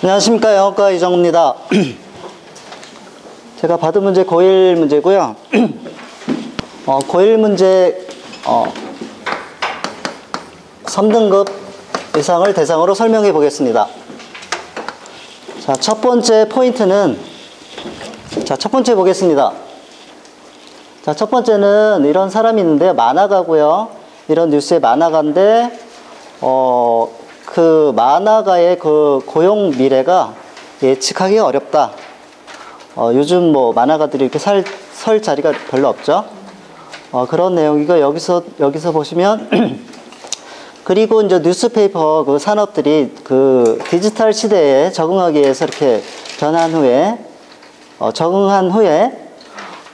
안녕하십니까 영어과 이정입니다. 제가 받은 문제 고1 문제고요. 어, 고1 문제 어, 3등급 이상을 대상으로 설명해 보겠습니다. 자, 첫 번째 포인트는 자, 첫 번째 보겠습니다. 자, 첫 번째는 이런 사람이 있는데 만화가고요. 이런 뉴스의 만화가인데 어, 그 만화가의 그 고용 미래가 예측하기 어렵다. 어, 요즘 뭐 만화가들이 이렇게 살, 설 자리가 별로 없죠. 어, 그런 내용이고 여기서 여기서 보시면 그리고 이제 뉴스페이퍼 그 산업들이 그 디지털 시대에 적응하기 위해서 이렇게 변한 후에 어, 적응한 후에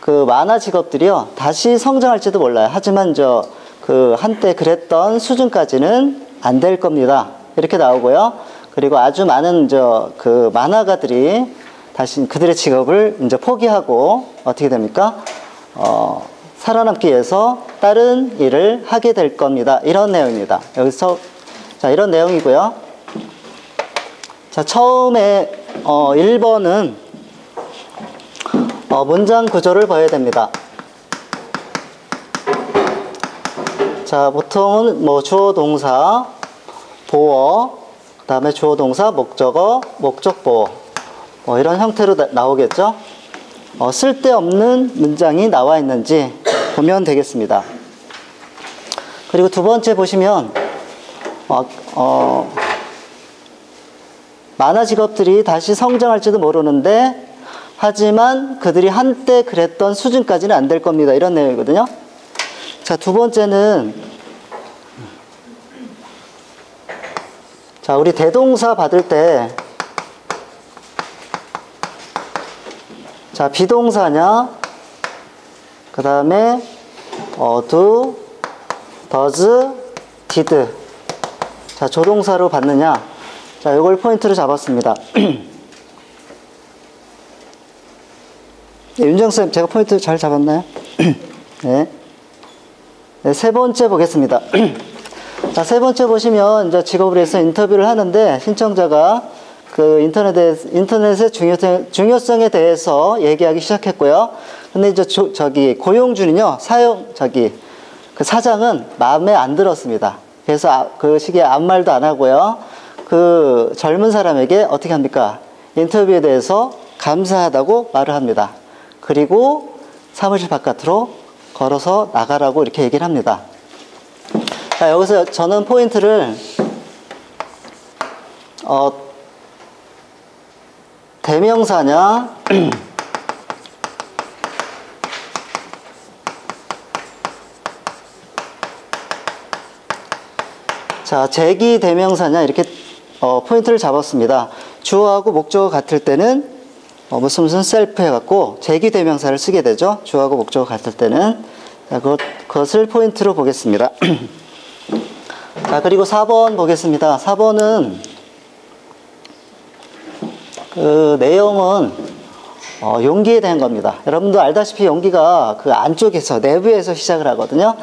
그 만화 직업들이요 다시 성장할지도 몰라요. 하지만 저 그 한때 그랬던 수준까지는 안 될 겁니다. 이렇게 나오고요. 그리고 아주 많은 저 그 만화가들이 다시 그들의 직업을 이제 포기하고 어떻게 됩니까? 어, 살아남기 위해서 다른 일을 하게 될 겁니다. 이런 내용입니다. 여기서 자 이런 내용이고요. 자 처음에 어, 1번은 어, 문장 구조를 봐야 됩니다. 자 보통은 뭐 주어 동사 보어 그 다음에 주어 동사 목적어 목적보어 뭐 이런 형태로 나, 오겠죠 어, 쓸데없는 문장이 나와 있는지 보면 되겠습니다. 그리고 두 번째 보시면 어, 어, 만화 직업들이 다시 성장할지도 모르는데 하지만 그들이 한때 그랬던 수준까지는 안 될 겁니다. 이런 내용이거든요. 자, 두 번째는 자, 우리 대동사 받을 때 자, 비동사냐? 그 다음에 어, do, does, did. 자, 조동사로 받느냐? 자, 이걸 포인트로 잡았습니다. 네, 윤정쌤, 제가 포인트 잘 잡았나요? 네. 네, 세 번째 보겠습니다. 자, 세 번째 보시면 이제 직업을 해서 인터뷰를 하는데 신청자가 그 인터넷에, 인터넷의 중요성, 중요성에 대해서 얘기하기 시작했고요. 근데 이제 저, 저기 고용주는요, 사용, 저기 그 사장은 마음에 안 들었습니다. 그래서 아, 그 시기에 아무 말도 안 하고요. 그 젊은 사람에게 어떻게 합니까? 인터뷰에 대해서 감사하다고 말을 합니다. 그리고 사무실 바깥으로 걸어서 나가라고 이렇게 얘기를 합니다. 자, 여기서 저는 포인트를, 어, 대명사냐, 자, 제기 대명사냐, 이렇게, 어, 포인트를 잡았습니다. 주어하고 목적어 같을 때는 어, 무슨 무슨 셀프 해갖고 제기 대명사를 쓰게 되죠. 주어하고 목적어 같을 때는. 자, 그것, 그것을 포인트로 보겠습니다. 자, 그리고 4번 보겠습니다. 4번은 그 내용은 어, 용기에 대한 겁니다. 여러분도 알다시피 용기가 그 안쪽에서 내부에서 시작을 하거든요.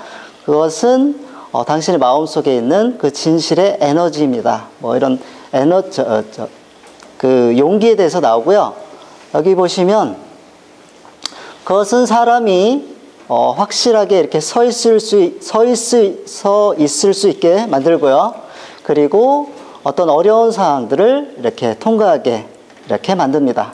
그것은 어, 당신의 마음 속에 있는 그 진실의 에너지입니다. 뭐 이런 에너 저, 저, 그 용기에 대해서 나오고요. 여기 보시면 그것은 사람이 어, 확실하게 이렇게 서 있을 수, 서 있을, 서 있을 수 있게 만들고요. 그리고 어떤 어려운 상황들을 이렇게 통과하게 이렇게 만듭니다.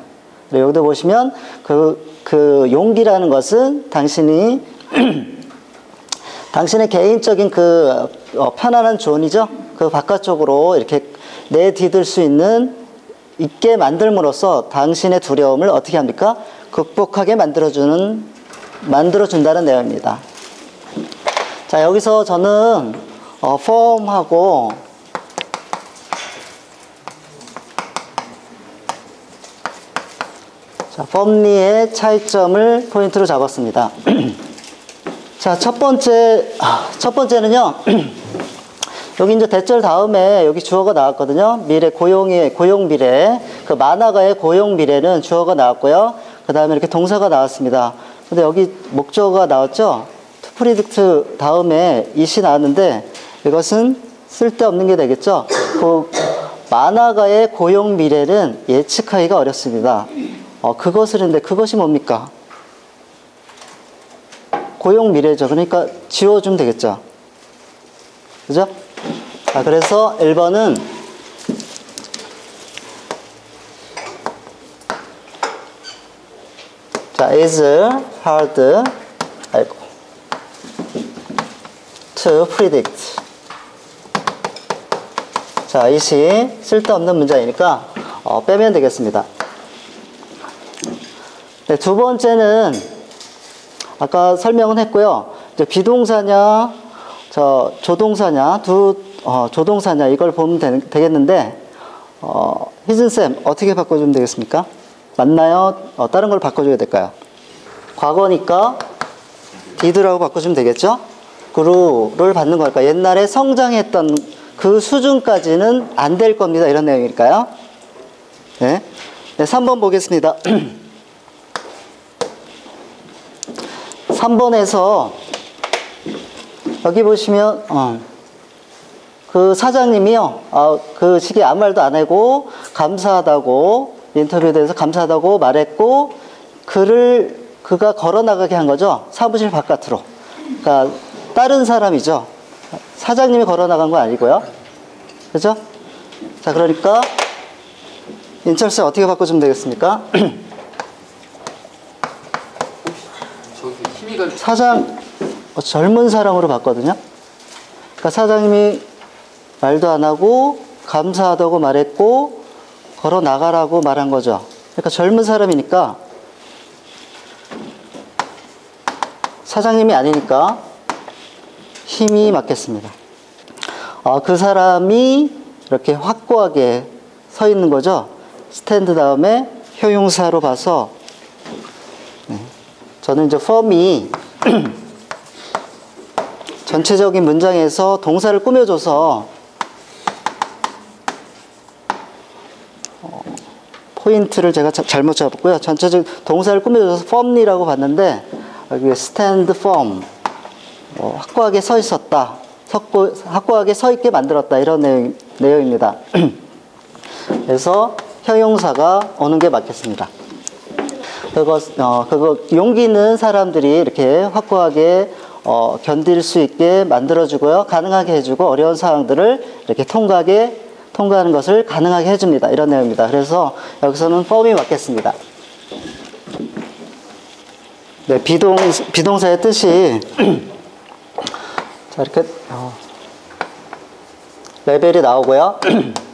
여기도 보시면 그, 그 용기라는 것은 당신이 당신의 개인적인 그 어, 편안한 zone이죠. 그 바깥쪽으로 이렇게 내디딜 수 있는 있게 만들므로써 당신의 두려움을 어떻게 합니까? 극복하게 만들어주는 만들어준다는 내용입니다. 자 여기서 저는 어, firm하고 자, firmly의 차이점을 포인트로 잡았습니다. 자, 첫 번째, 첫 번째는요. 여기 이제 대절 다음에 여기 주어가 나왔거든요. 미래, 고용의, 고용 미래. 그 만화가의 고용 미래는 주어가 나왔고요. 그 다음에 이렇게 동사가 나왔습니다. 근데 여기 목적어가 나왔죠? to predict 다음에 이시 나왔는데 이것은 쓸데없는 게 되겠죠? 그 만화가의 고용 미래는 예측하기가 어렵습니다. 어, 그것을 했는데 그것이 뭡니까? 고용 미래죠. 그러니까 지워주면 되겠죠. 그죠? 자, 그래서 1번은 자, is hard 아이고 to predict 자, 이 시 쓸데없는 문장이니까 어, 빼면 되겠습니다. 네, 두 번째는 아까 설명은 했고요. 이제 비동사냐, 저 조동사냐, 두 어, 조동사냐 이걸 보면 되, 겠는데 어, 희진 쌤 어떻게 바꿔주면 되겠습니까? 맞나요? 어, 다른 걸 바꿔줘야 될까요? 과거니까 did라고 바꿔주면 되겠죠? 그루를 받는 걸까? 옛날에 성장했던 그 수준까지는 안 될 겁니다. 이런 내용일까요? 네. 네, 3번 보겠습니다. 3번에서 여기 보시면 어, 그 사장님이요 어, 그 시기에 아무 말도 안 하고 감사하다고 인터뷰에 대해서 감사하다고 말했고 그를 그가 걸어 나가게 한 거죠? 사무실 바깥으로. 그러니까 다른 사람이죠. 사장님이 걸어 나간 건 아니고요. 그죠? 자 그러니까 인철씨 어떻게 바꿔주면 되겠습니까? 사장 어, 젊은 사람으로 봤거든요. 그러니까 사장님이 말도 안 하고 감사하다고 말했고 걸어 나가라고 말한 거죠. 그러니까 젊은 사람이니까 사장님이 아니니까 힘이 맞겠습니다. 어, 그 사람이 이렇게 확고하게 서 있는 거죠. 스탠드 다음에 효용사로 봐서 네. 저는 이제 form이 전체적인 문장에서 동사를 꾸며줘서 포인트를 제가 자- 잘못 잡았고요. 전체적 동사를 꾸며줘서 firmly라고 봤는데 여기 stand firm 어, 확고하게 서 있었다. 섰고, 확고하게 서 있게 만들었다. 이런 내용, 내용입니다. 그래서 형용사가 오는 게 맞겠습니다. 그거, 어, 그거 용기 있는 사람들이 이렇게 확고하게 어, 견딜 수 있게 만들어주고요. 가능하게 해주고 어려운 상황들을 이렇게 통과하게, 통과하는 것을 가능하게 해줍니다. 이런 내용입니다. 그래서 여기서는 펌이 맞겠습니다. 네, 비동, 비동사의 뜻이 자, 이렇게 어, 레벨이 나오고요.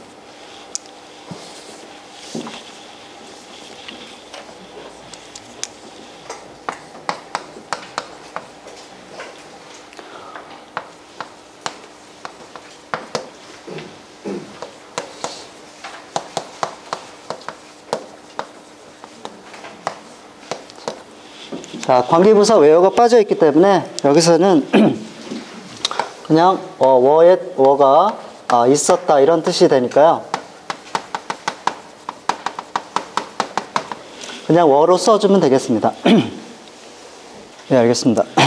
자, 관계부사 외어가 빠져 있기 때문에 여기서는 그냥 어, 워의 워가 아, 있었다 이런 뜻이 되니까요. 그냥 워로 써주면 되겠습니다. 네, 알겠습니다.